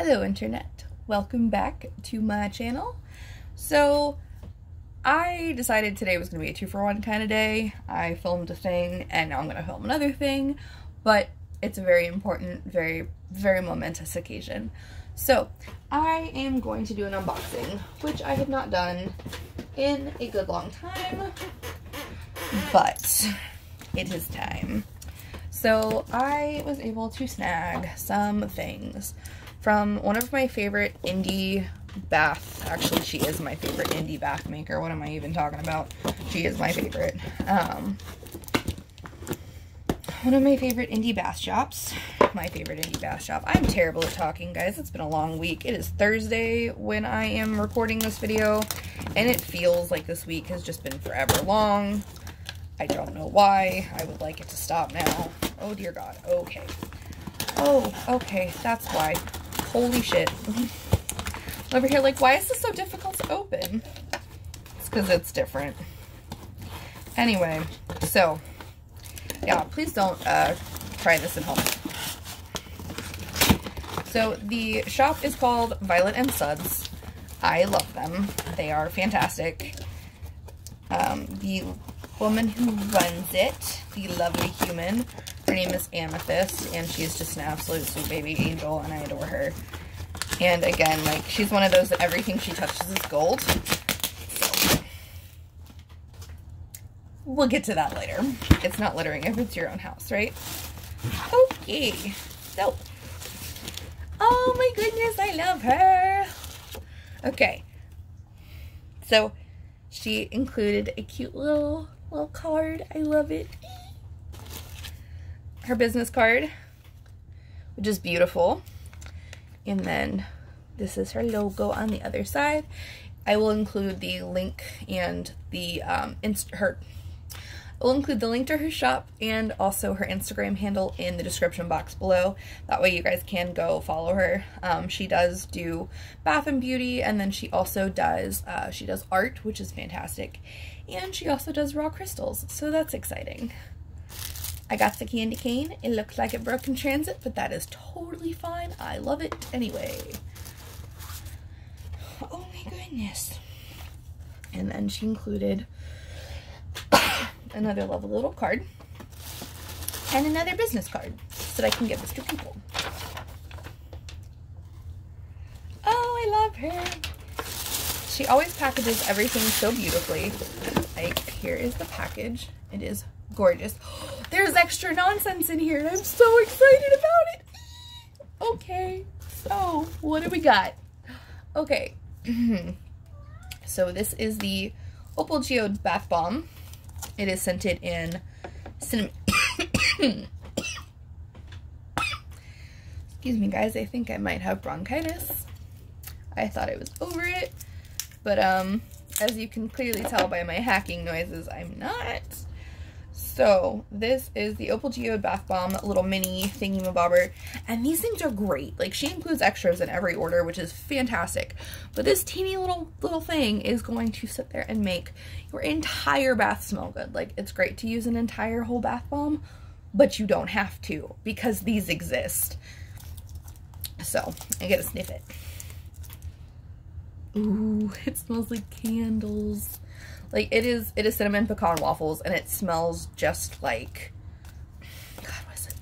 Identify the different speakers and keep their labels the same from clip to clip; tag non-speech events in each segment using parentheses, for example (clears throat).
Speaker 1: Hello internet, welcome back to my channel. So I decided today was going to be a two for one kind of day. I filmed a thing and now I'm going to film another thing, but it's a very important, very, very momentous occasion. So I am going to do an unboxing, which I have not done in a good long time, but it is time. So I was able to snag some things from one of my favorite indie bath, actually she is my favorite indie bath maker. What am I even talking about? She is my favorite. Um, one of my favorite indie bath shops. My favorite indie bath shop. I'm terrible at talking, guys. It's been a long week. It is Thursday when I am recording this video, and it feels like this week has just been forever long. I don't know why. I would like it to stop now. Oh, dear God. Okay. Oh, okay. That's why. Holy shit. Over here, like, why is this so difficult to open? It's because it's different. Anyway, so, yeah, please don't uh, try this at home. So, the shop is called Violet and Suds. I love them. They are fantastic. Um, the woman who runs it, the lovely human. Her name is Amethyst, and she's just an absolute sweet baby angel, and I adore her. And again, like, she's one of those that everything she touches is gold. So, we'll get to that later. It's not littering if it's your own house, right? Okay, so. Oh my goodness, I love her. Okay. So, she included a cute little little card. I love it. Her business card, which is beautiful. And then this is her logo on the other side. I will include the link and the um, inst her I'll include the link to her shop and also her Instagram handle in the description box below. That way you guys can go follow her. Um, she does do bath and beauty and then she also does, uh, she does art, which is fantastic. And she also does raw crystals, so that's exciting. I got the candy cane. It looks like it broke in transit, but that is totally fine. I love it anyway. Oh my goodness. And then she included (coughs) another lovely little card, and another business card so that I can give this to people. Oh, I love her. She always packages everything so beautifully. Like, here is the package. It is gorgeous. (gasps) There's extra nonsense in here. I'm so excited about it. (gasps) Okay, so what do we got? (gasps) Okay, (clears throat) so this is the Opal Geode Bath Bomb. It is scented in cinnamon. (coughs) Excuse me, guys. I think I might have bronchitis. I thought I was over it. But, um, as you can clearly tell by my hacking noises, I'm not. So, this is the Opal Geode Bath Bomb little mini thingy-mabobber. And these things are great. Like, she includes extras in every order, which is fantastic. But this teeny little little thing is going to sit there and make your entire bath smell good. Like, it's great to use an entire whole bath bomb, but you don't have to because these exist. So, I gotta sniff it. Ooh, it smells like candles. Like it is, it is cinnamon pecan waffles and it smells just like, God, what is it?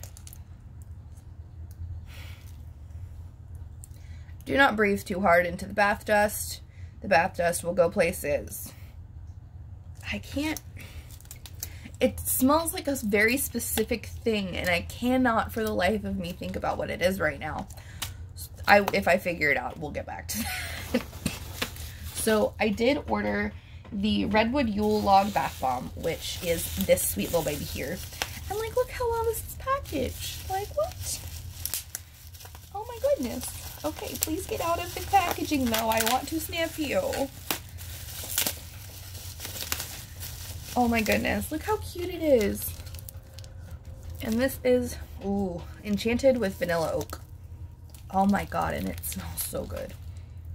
Speaker 1: Do not breathe too hard into the bath dust. The bath dust will go places. I can't, it smells like a very specific thing and I cannot for the life of me think about what it is right now. I, if I figure it out, we'll get back to that. So I did order the Redwood Yule Log Bath Bomb, which is this sweet little baby here. And like, look how well this is packaged. Like, what? Oh my goodness. Okay, please get out of the packaging though. I want to snap you. Oh my goodness. Look how cute it is. And this is, ooh, enchanted with vanilla oak. Oh my god, and it smells so good.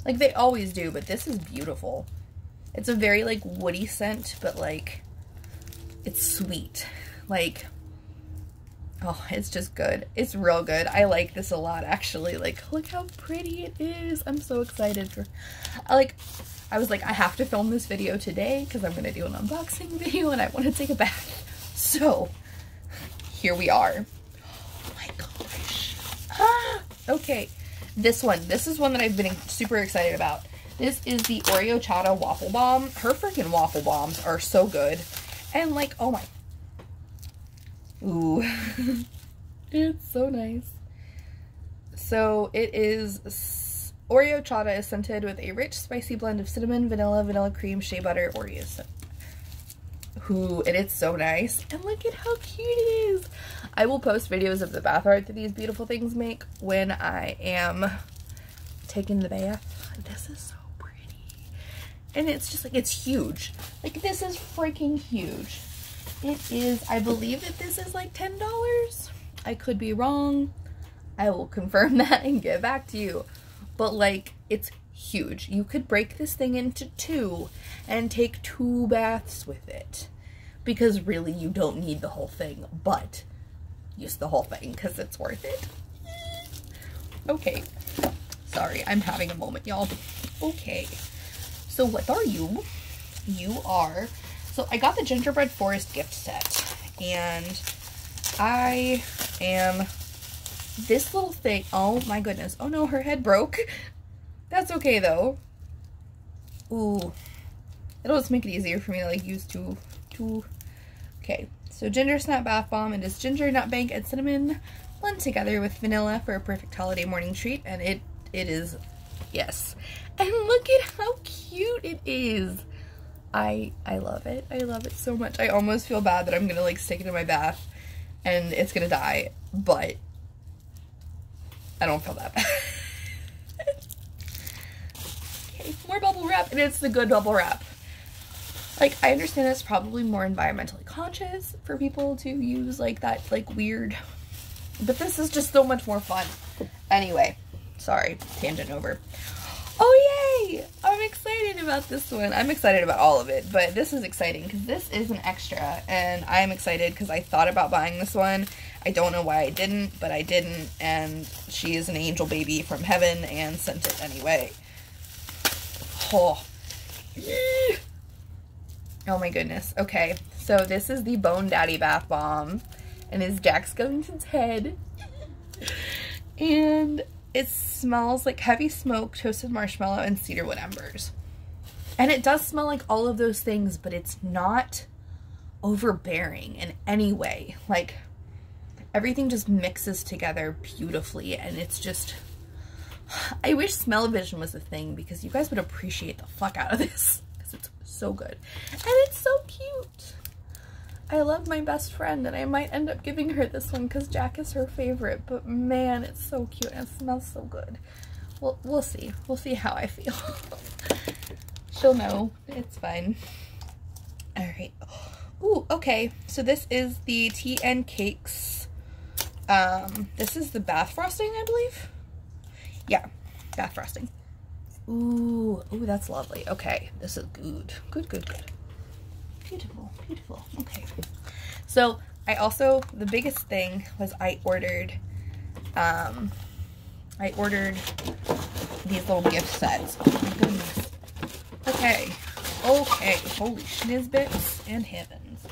Speaker 1: Like they always do, but this is beautiful. It's a very like woody scent, but like it's sweet. Like Oh, it's just good. It's real good. I like this a lot, actually. Like, look how pretty it is. I'm so excited for, like, I was like, I have to film this video today because I'm going to do an unboxing (laughs) video and I want to take a bath. So, here we are. (gasps) Oh my gosh. Ah, (gasps) okay, this one. This is one that I've been super excited about. This is the Oreochata Waffle Bomb. Her freaking waffle bombs are so good. And like, oh my. Ooh. (laughs) it's so nice. So it is, Oreochata is scented with a rich, spicy blend of cinnamon, vanilla, vanilla cream, shea butter, Oreos. Ooh, and it's so nice. And look at how cute it is. I will post videos of the bath art that these beautiful things make when I am taking the bath. This is so pretty. and it's just like, it's huge. Like, this is freaking huge. It is, I believe that this is like $10. I could be wrong. I will (laughs) confirm that and get back to you. But like, it's huge. You could break this thing into two and take two baths with it. Because really, you don't need the whole thing, but use the whole thing because it's worth it. Okay. Sorry, I'm having a moment, y'all. Okay. So what are you? You are, so I got the Gingerbread Forest gift set and I am this little thing. Oh my goodness. Oh no, her head broke. That's okay though. Ooh. It'll just make it easier for me to like use two, two. Okay, so ginger snap bath bomb. and It is ginger, nut, nutmeg, and cinnamon blend together with vanilla for a perfect holiday morning treat. And it, it is, yes. And look at how cute it is. I I love it. I love it so much. I almost feel bad that I'm gonna like stick it in my bath and it's gonna die, but I don't feel that bad. (laughs) okay, more bubble wrap, and it's the good bubble wrap. Like, I understand it's probably more environmentally conscious for people to use like that like weird, but this is just so much more fun. Anyway, sorry, tangent over. Oh yay! I'm excited about this one. I'm excited about all of it, but this is exciting because this is an extra and I'm excited because I thought about buying this one. I don't know why I didn't, but I didn't and she is an angel baby from heaven and sent it anyway. Oh. Oh my goodness. Okay, so this is the Bone Daddy Bath Bomb and is Jack Skellington's head. and it smells like heavy smoke, toasted marshmallow, and cedarwood embers. And it does smell like all of those things, but it's not overbearing in any way. Like, everything just mixes together beautifully, and it's just... (sighs) I wish smell-o-vision was a thing, because you guys would appreciate the fuck out of this, (laughs) because it's so good. And it's so cute! I love my best friend and I might end up giving her this one because Jack is her favorite, but man, it's so cute and it smells so good. We'll, we'll see. We'll see how I feel. (laughs) She'll know. It's fine. All right. Ooh, okay. So this is the Tea and Cakes. Um, this is the bath frosting, I believe. Yeah, bath frosting. Ooh, ooh, that's lovely. Okay, this is good. Good, good, good. Beautiful, beautiful. Okay. So I also, the biggest thing was I ordered, um, I ordered these little gift sets. Oh my goodness. Okay. Okay. Holy schnizzbits and heavens.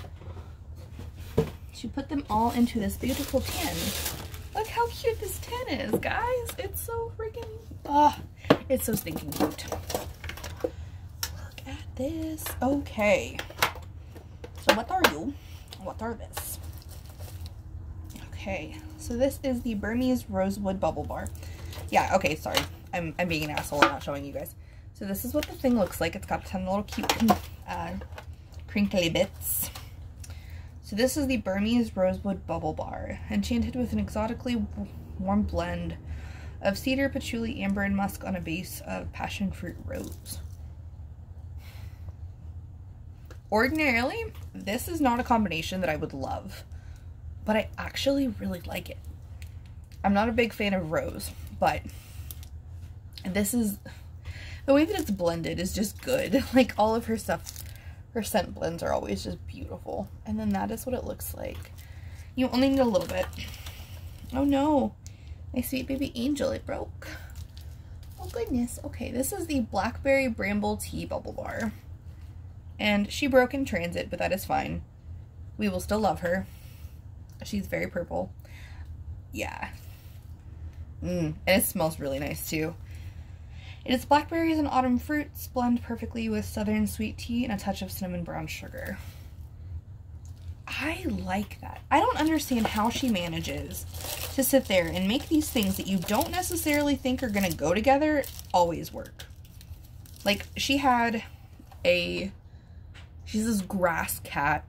Speaker 1: She put them all into this beautiful tin. Look how cute this tin is, guys. It's so freaking, ah, it's so stinking cute. Look at this. Okay. So what are you? What are this? Okay, so this is the Burmese Rosewood Bubble Bar. Yeah, okay, sorry. I'm, I'm being an asshole. I'm not showing you guys. So this is what the thing looks like. It's got 10 little cute uh, crinkly bits. So this is the Burmese Rosewood Bubble Bar, enchanted with an exotically warm blend of cedar, patchouli, amber, and musk on a base of passion fruit rose. Ordinarily, this is not a combination that I would love, but I actually really like it. I'm not a big fan of rose, but this is, the way that it's blended is just good. (laughs) Like all of her stuff, her scent blends are always just beautiful. And then that is what it looks like. You only need a little bit. Oh no. My sweet baby angel, it broke. Oh goodness. Okay, this is the Blackberry Bramble Tea Bubble Bar. And she broke in transit, but that is fine. We will still love her. She's very purple. Yeah. Mmm, and it smells really nice too. It is blackberries and autumn fruits blend perfectly with southern sweet tea and a touch of cinnamon brown sugar. I like that. I don't understand how she manages to sit there and make these things that you don't necessarily think are going to go together always work. Like, she had a, she's this grass cat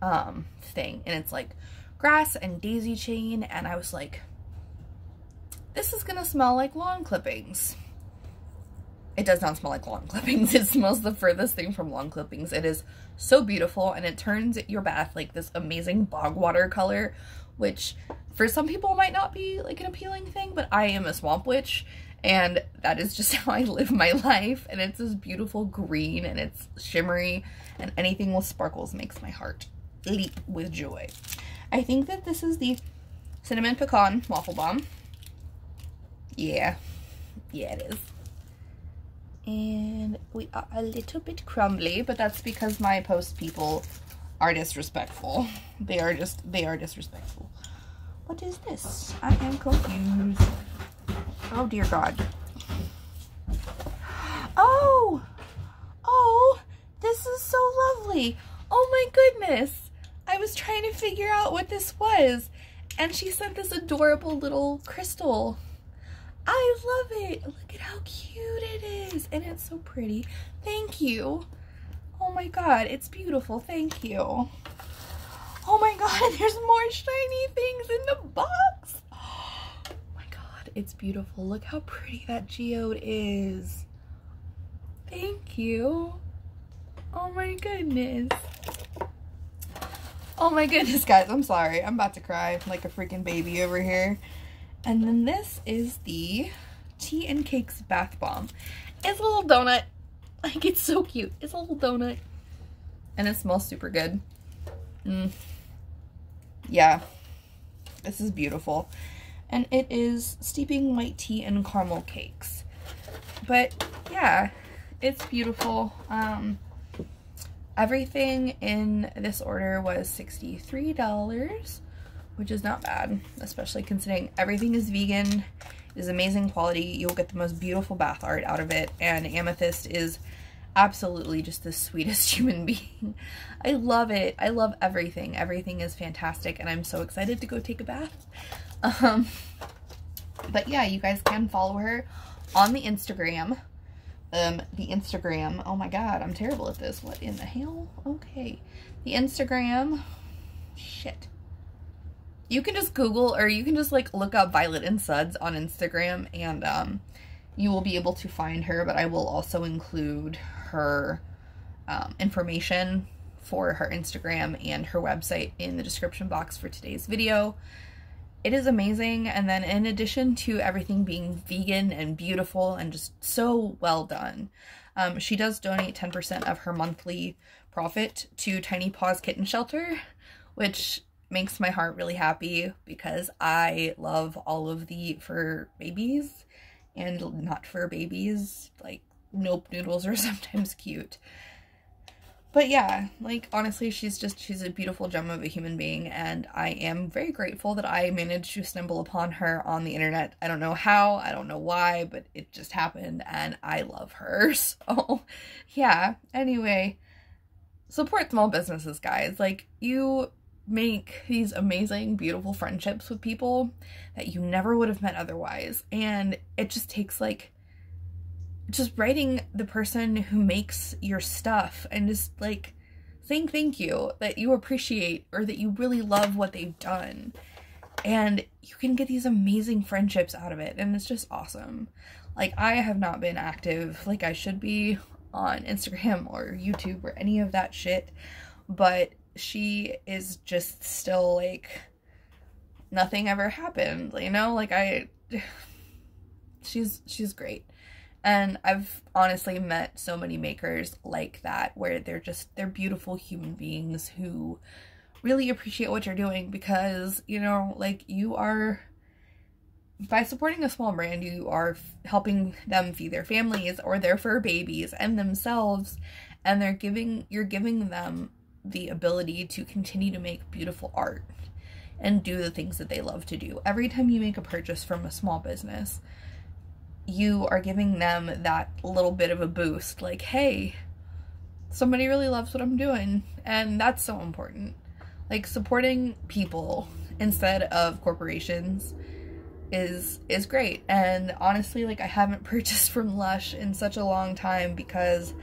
Speaker 1: um, thing, and it's like grass and daisy chain, and I was like, this is gonna smell like lawn clippings. It does not smell like lawn (laughs) clippings. It smells the furthest thing from lawn clippings. It is so beautiful and it turns your bath like this amazing bog water color, which for some people might not be like an appealing thing, but I am a swamp witch and that is just (laughs) how I live my life. And it's this beautiful green and it's shimmery and anything with sparkles makes my heart leap with joy. I think that this is the cinnamon pecan waffle bomb. Yeah, yeah it is. And we are a little bit crumbly, but that's because my post people are disrespectful. (laughs) They are just, they are disrespectful. What is this? I am confused. Oh dear God. Oh! Oh! This is so lovely. Oh my goodness. I was trying to figure out what this was. And she sent this adorable little crystal I love it. Look at how cute it is. And it's so pretty. Thank you. Oh my god, it's beautiful. Thank you. Oh my god, (laughs) there's more shiny things in the box. (gasps) Oh my god, it's beautiful. Look how pretty that geode is. Thank you. Oh my goodness. Oh my goodness, guys. I'm sorry. I'm about to cry like a freaking baby over here. And then this is the Tea and Cakes Bath Bomb. It's a little donut. (laughs) Like, it's so cute. It's a little donut. And it smells super good. Mm. Yeah. This is beautiful. And it is steeping white tea and caramel cakes. But, yeah. It's beautiful. Um, everything in this order was $63 which is not bad, especially considering everything is vegan, is amazing quality, you'll get the most beautiful bath art out of it, and Amethyst is absolutely just the sweetest (laughs) human being. I love it. I love everything. Everything is fantastic, and I'm so excited to go take a bath. Um, but yeah, you guys can follow her on the Instagram. Um, the Instagram, oh my god, I'm terrible at this. What in the hell? Okay. The Instagram, shit you can just Google or you can just like look up Violet and Suds on Instagram and um, you will be able to find her, but I will also include her um, information for her Instagram and her website in the description box for today's video. It is amazing, and then in addition to everything being vegan and beautiful and just so well done, um, she does donate 10% of her monthly profit to Tiny Paws Kitten Shelter, which makes my heart really happy because I love all of the fur babies and not fur babies. Like, nope noodles are (laughs) sometimes cute. But yeah, like honestly, she's just, she's a beautiful gem of a human being and I am very grateful that I managed to stumble upon her on the internet. I don't know how, I don't know why, but it just happened and I love her. (laughs) So yeah, anyway, support small businesses, guys. Like you make these amazing, beautiful friendships with people that you never would have met otherwise. And it just takes like just writing the person who makes your stuff and just like saying thank you that you appreciate or that you really love what they've done. And you can get these amazing friendships out of it. And it's just awesome. Like, I have not been active like I should be on Instagram or YouTube or any of that shit. But she is just still like nothing ever happened you know? Like i (sighs) she's she's great. And i've honestly met so many makers like that where they're just they're beautiful human beings who really appreciate what you're doing because, you know, like you are by supporting a small brand, you are helping them feed their families or their fur babies and themselves and they're giving you're giving them the ability to continue to make beautiful art and do the things that they love to do. Every time you make a purchase from a small business, you are giving them that little bit of a boost like, "Hey, somebody really loves what I'm doing." And that's so important. Like supporting people instead of corporations is is great. And honestly, like I haven't (laughs) purchased from Lush in such a long time because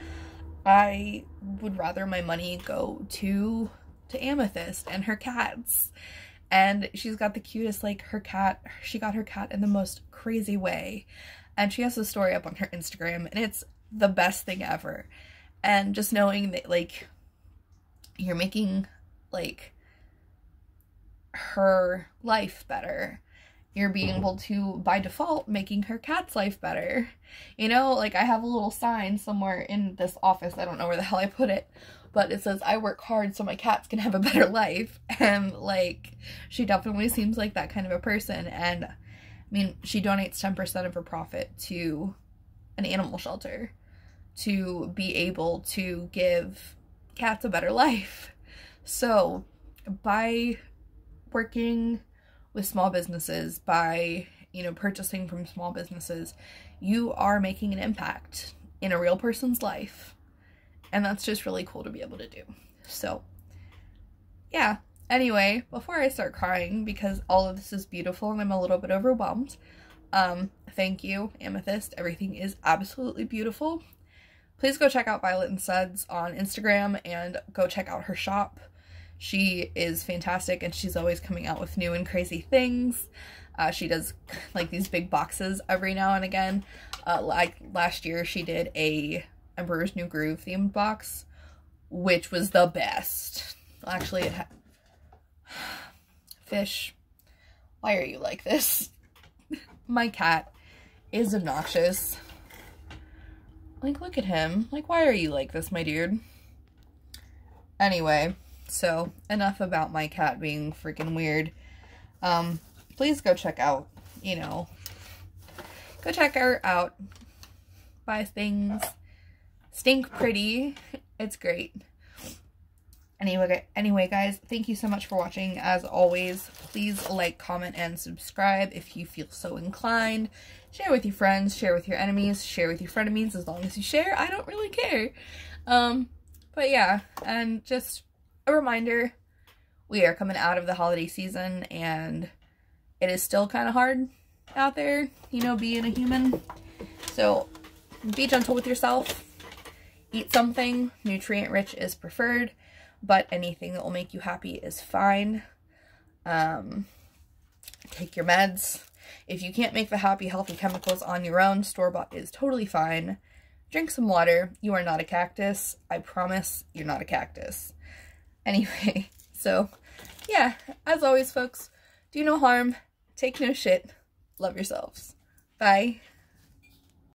Speaker 1: I would rather my money go to to Amethyst and her cats. And she's got the cutest, like her cat, she got her cat in the most crazy way. And she has a story up on her Instagram and it's the best thing ever. And just knowing that like you're making like her life better you're being able to by default making her cat's life better. You know like i have a little sign somewhere in this office i don't know where the hell i put it but it says i work hard so my cats can have a better life. (laughs) And like she definitely seems like that kind of a person and i mean she donates 10% of her profit to an animal shelter to be able to give cats a better (laughs) life. So by working with small businesses, by, you know, purchasing from small businesses, you are making an impact in a real person's life. And that's just really cool to be able to do. So, yeah. Anyway, before I start crying, because all of this is beautiful and I'm a little bit overwhelmed, um, thank you, Amethyst. Everything is absolutely beautiful. Please go check out Violet and Suds on Instagram and go check out her shop. She is fantastic and she's always coming out with new and crazy things. Uh, she does like these big boxes every now and again. Uh, like last year she did a Emperor's New Groove themed box, which was the best. Actually, it. (sighs) Fish, why are you like this? (laughs) My cat is obnoxious. Like, look at him. Like, why are you like this, my dude? Anyway, so, enough about my cat being freaking weird. Um, please go check out, you know, go check her out. Buy things. Stink pretty. (laughs) It's great. Anyway, anyway, guys, thank you so much for watching. As always, please like, comment, and subscribe if you feel so inclined. Share with your friends, share with your enemies, share with your frenemies. As long as you share, I don't really care. Um, but yeah, and just a reminder, we are coming out of the holiday season and it is still kind of hard out there, you know, being a human. So be gentle with yourself. Eat something. Nutrient rich is preferred, but anything that will make you happy is fine. Um, take your meds. If you can't make the happy, healthy chemicals on your own, store-bought is totally fine. Drink some water. You are not a cactus. I promise you're not a cactus. Anyway, (laughs) so yeah, as always, folks, do no harm, take no shit, love yourselves. Bye.